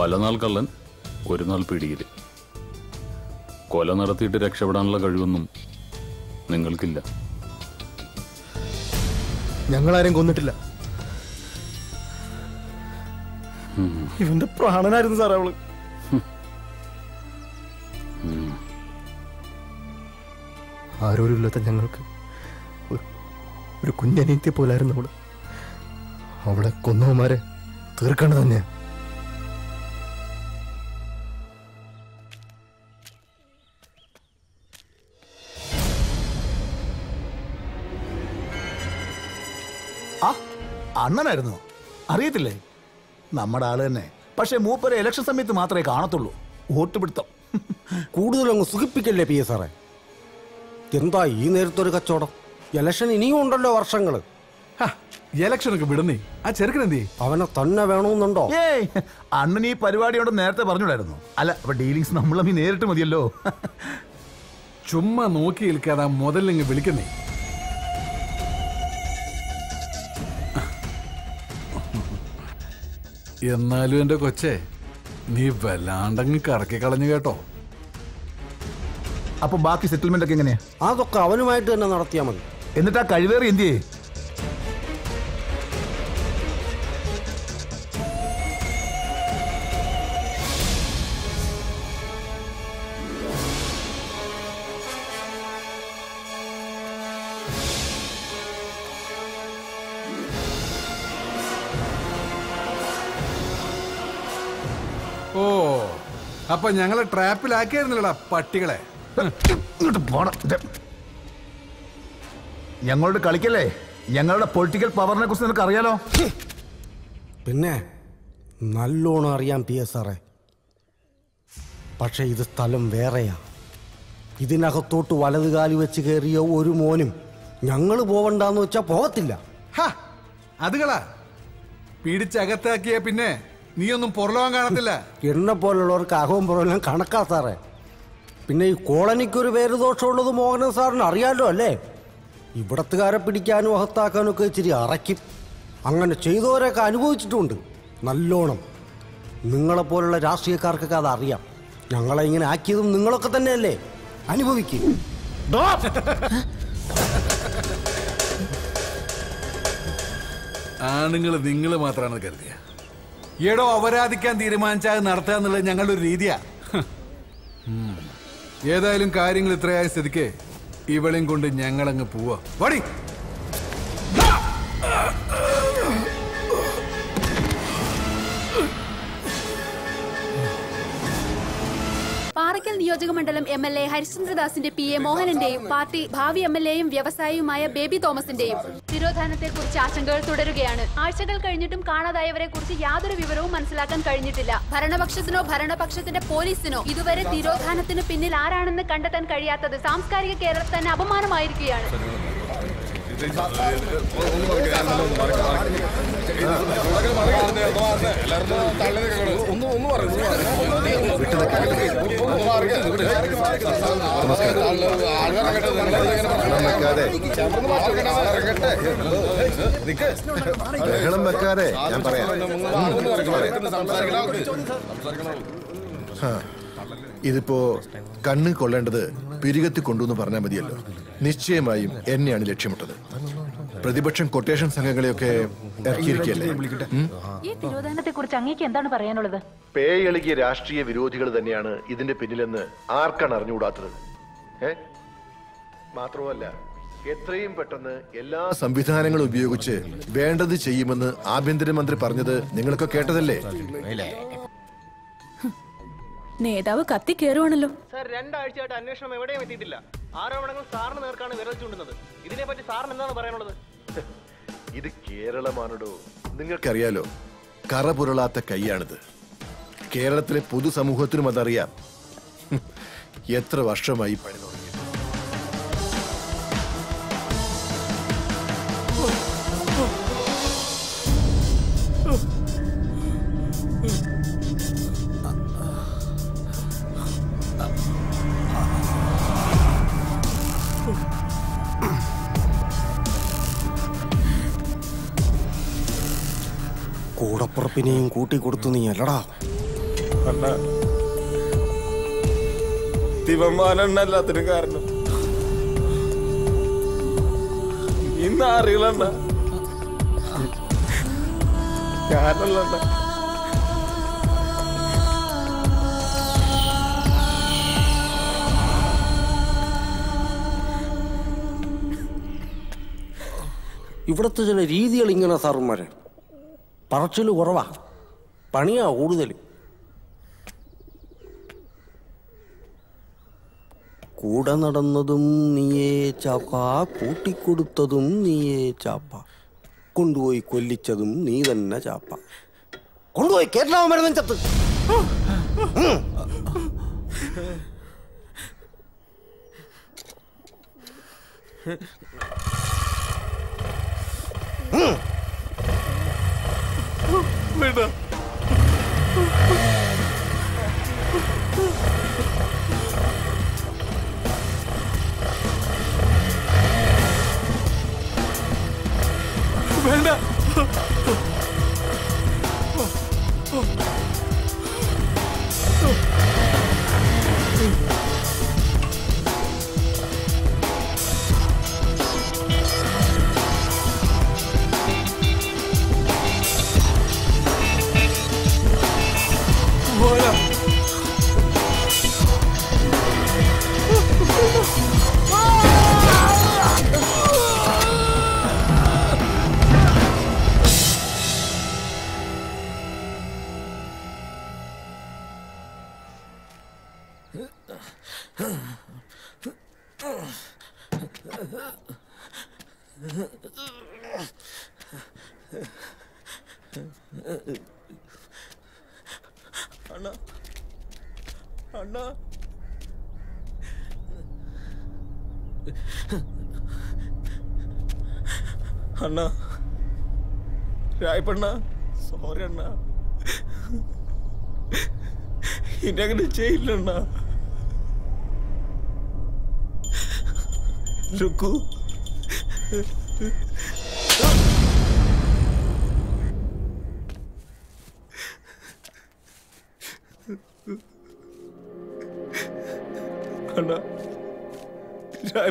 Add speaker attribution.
Speaker 1: പല നാൾ കള്ളൻ ഒരു നാൾ പിടിയിൽ കൊല നടത്തിയിട്ട് രക്ഷപ്പെടാനുള്ള കഴിവൊന്നും നിങ്ങൾക്കില്ല.
Speaker 2: ഞങ്ങളാരും കൊന്നിട്ടില്ല. ഇവന്റെ പ്രാണനായിരുന്നു സാറേ അവൾ. ആരോരുമില്ലാത്ത ഞങ്ങൾക്ക് ഒരു- കുഞ്ഞനീത്തിയെ പോലായിരുന്നു അവൾ. അവളെ കൊന്നവന്മാരെ തീർക്കേണ്ടത് തന്നെയാ.
Speaker 3: അണ്ണനായിരുന്നു. അറിയത്തില്ലേ? നമ്മുടെ ആൾ തന്നെ. പക്ഷെ മൂപ്പരെ ഇലക്ഷൻ സമയത്ത് മാത്രമേ കാണത്തുള്ളൂ. വോട്ട് പിടുത്തം
Speaker 4: കൂടുതലങ്ങ് സുഖിപ്പിക്കല്ലേ പി എ സാറേ എന്താ ഈ നേരത്തെ ഒരു കച്ചവടം? ഇലക്ഷൻ ഇനിയും ഉണ്ടല്ലോ വർഷങ്ങൾ.
Speaker 5: ഇലക്ഷനൊക്കെ വിടുന്നേ. ആ ചെറുക്കൻ എന്തേ
Speaker 4: അവനെ തന്നെ വേണമെന്നുണ്ടോ?
Speaker 3: ഏയ് അണ്ണൻ ഈ പരിപാടിയോട് നേരത്തെ പറഞ്ഞുണ്ടായിരുന്നു അല്ല അപ്പൊ ഡീലിങ്സ് നമ്മൾ ഈ നേരിട്ട് മതിയല്ലോ.
Speaker 5: ചുമ്മാ നോക്കി നിൽക്കാതെ ആ മുതലിങ്ങ് വിളിക്കുന്നേ. എന്നാലും എന്റെ കൊച്ചേ നീ വല്ലാണ്ടങ്ങ് കറക്കി കളഞ്ഞു കേട്ടോ.
Speaker 3: അപ്പൊ ബാക്കി സെറ്റിൽമെന്റ് ഒക്കെ എങ്ങനെയാ?
Speaker 4: അതൊക്കെ അവനുമായിട്ട് തന്നെ നടത്തിയാൽ മതി.
Speaker 3: എന്നിട്ട് ആ കഴിവേറി എന്ത്
Speaker 5: അപ്പൊ ഞങ്ങളെ ട്രാപ്പിലാക്കിയായിരുന്നില്ലടാ പട്ടികളെ.
Speaker 3: ഞങ്ങളോട് കളിക്കല്ലേ? ഞങ്ങളുടെ പൊളിറ്റിക്കൽ പവറിനെ കുറിച്ച് നിനക്ക് അറിയാലോ?
Speaker 4: പിന്നെ നല്ലോണം അറിയാം പി എസ് ആറെ. പക്ഷെ ഇത് സ്ഥലം വേറെയാ. ഇതിനകത്തോട്ട് വലത് കാലി വെച്ച് കയറിയ ഒരു മോനും ഞങ്ങൾ പോവണ്ടെന്ന് വെച്ചാ പോകത്തില്ല
Speaker 5: ഹാ, അതുകളാ. പിടിച്ചകത്താക്കിയ പിന്നെ നീയൊന്നും പുറലോകം കാണത്തില്ല.
Speaker 4: എന്നെ പോലുള്ളവർക്ക് അഹവും പുറമെല്ലാം കണക്കാ സാറേ. പിന്നെ ഈ കോളനിക്കൊരു പേര് ദോഷമുള്ളത് മോഹനൻ സാറിന് അറിയാലോ അല്ലേ? ഇവിടത്തുകാരെ പിടിക്കാനും അകത്താക്കാനും ഒക്കെ ഇച്ചിരി അറയ്ക്കും. അങ്ങനെ ചെയ്തവരൊക്കെ അനുഭവിച്ചിട്ടുണ്ട്. നല്ലോണം. നിങ്ങളെപ്പോലുള്ള രാഷ്ട്രീയക്കാർക്കൊക്കെ അത് അറിയാം ഞങ്ങളെ ഇങ്ങനെ ആക്കിയതും നിങ്ങളൊക്കെ തന്നെയല്ലേ? അനുഭവിക്കും.
Speaker 5: ആണുങ്ങൾ നിങ്ങൾ മാത്രമാണ് കരുതിയ. എടോ അപരാധിക്കാൻ തീരുമാനിച്ചാൽ നടത്തുക എന്നുള്ളത് ഞങ്ങളുടെ ഒരു രീതിയാ. ഏതായാലും കാര്യങ്ങൾ ഇത്രയായ സ്ഥിതിക്ക് ഇവളെയും കൊണ്ട് ഞങ്ങളങ്ങ് പോവാ. വടി!
Speaker 6: പാറയ്ക്കൽ നിയോജക മണ്ഡലം എം എൽ എ ഹരിശ്ചന്ദ്രദാസിന്റെ പി എ മോഹനന്റെയും പാർട്ടി ഭാവി എം എൽ എയും വ്യവസായിയുമായ ബേബി തോമസിന്റെയും തിരോധാനത്തെ കുറിച്ച് ആശങ്കകൾ തുടരുകയാണ്. ആഴ്ചകൾ കഴിഞ്ഞിട്ടും കാണാതായവരെ കുറിച്ച് യാതൊരു വിവരവും മനസ്സിലാക്കാൻ കഴിഞ്ഞിട്ടില്ല. ഭരണപക്ഷത്തിനോ ഭരണപക്ഷത്തിന്റെ പോലീസിനോ ഇതുവരെ തിരോധാനത്തിന് പിന്നിൽ ആരാണെന്ന് കണ്ടെത്താൻ കഴിയാത്തത് സാംസ്കാരിക കേരളത്തിൽ തന്നെ അപമാനമായിരിക്കുകയാണ്.
Speaker 7: ബഹളം വെക്കാതെ ഞാൻ പറയാം. ഇതിപ്പോ കണ്ണ് കൊള്ളേണ്ടത് പിരികത്തി കൊണ്ടുവന്ന് പറഞ്ഞാൽ മതിയല്ലോ നിശ്ചയമായും എന്നെയാണ് ലക്ഷ്യമിട്ടത് പ്രതിപക്ഷം കൊട്ടേഷൻ സംഘങ്ങളെയൊക്കെ ഇറക്കിയിരിക്കല്ലേ ഉം?
Speaker 8: ഈ തിരോധാനത്തെ കുറിച്ച് അങ്ങേക്ക് എന്താണ് പറയാനുള്ളത്?
Speaker 7: പേയെളുകിയ രാഷ്ട്രീയ വിരോധികൾ തന്നെയാണ് ഇതിന്റെ പിന്നിലെന്ന് ആർക്കാണ് അറിഞ്ഞുകൂടാത്തത്? ഏ മാത്രമല്ല എത്രയും പെട്ടെന്ന് എല്ലാ സംവിധാനങ്ങളും ഉപയോഗിച്ച് വേണ്ടത് ചെയ്യുമെന്ന് ആഭ്യന്തരമന്ത്രി പറഞ്ഞത് നിങ്ങളൊക്കെ കേട്ടതല്ലേ?
Speaker 8: നേതാവ് കത്തി കയറുവാണല്ലോ
Speaker 2: സാർ രണ്ടാഴ്ചയായിട്ട് അന്വേഷണം എവിടെയും എത്തിയിട്ടില്ല. ആരോപണങ്ങൾ സാറിന് നേർക്കാണ് വിരൽ ചൂണ്ടുന്നത്. ഇതിനെപ്പറ്റി സാറിന് എന്താണ് പറയാനുള്ളത്?
Speaker 7: ഇത് കേരളമാണോ നിങ്ങൾക്കറിയാലോ കറ പുരളാത്ത കൈയാണിത്. കേരളത്തിലെ പൊതുസമൂഹത്തിനും അതറിയാം. എത്ര വർഷമായി പണി
Speaker 4: കൂടപ്പുറപ്പിനെയും കൂട്ടി കൊടുത്തു നീ അല്ലടാ.
Speaker 9: എല്ലാത്തിനും കാരണം. ഇന്ന് അറിയില്ലണ്ട ഞാനല്ലണ്ണ.
Speaker 4: ഇവിടുത്തെ ചില രീതികൾ ഇങ്ങനെ സാറുമാരെ പറച്ചിൽ കുറവാ. പണിയാ കൂടുതൽ കൂടെ നടന്നതും നീയേ ചാപ്പ. കൂട്ടിക്കൊടുത്തതും നീയേ ചാപ്പ. കൊണ്ടുപോയി കൊല്ലിച്ചതും നീ തന്നെ ചാപ്പ. കൊണ്ടുപോയി മരുന്നും ചത്ത്. ഉം.
Speaker 9: വേണ്ട പോരാ அண்ணா அண்ணா அண்ணா రాయపడినా సారీ అన్నా ఇంటి అక్కడ చేయలేన్నా रुको। अन्ना राय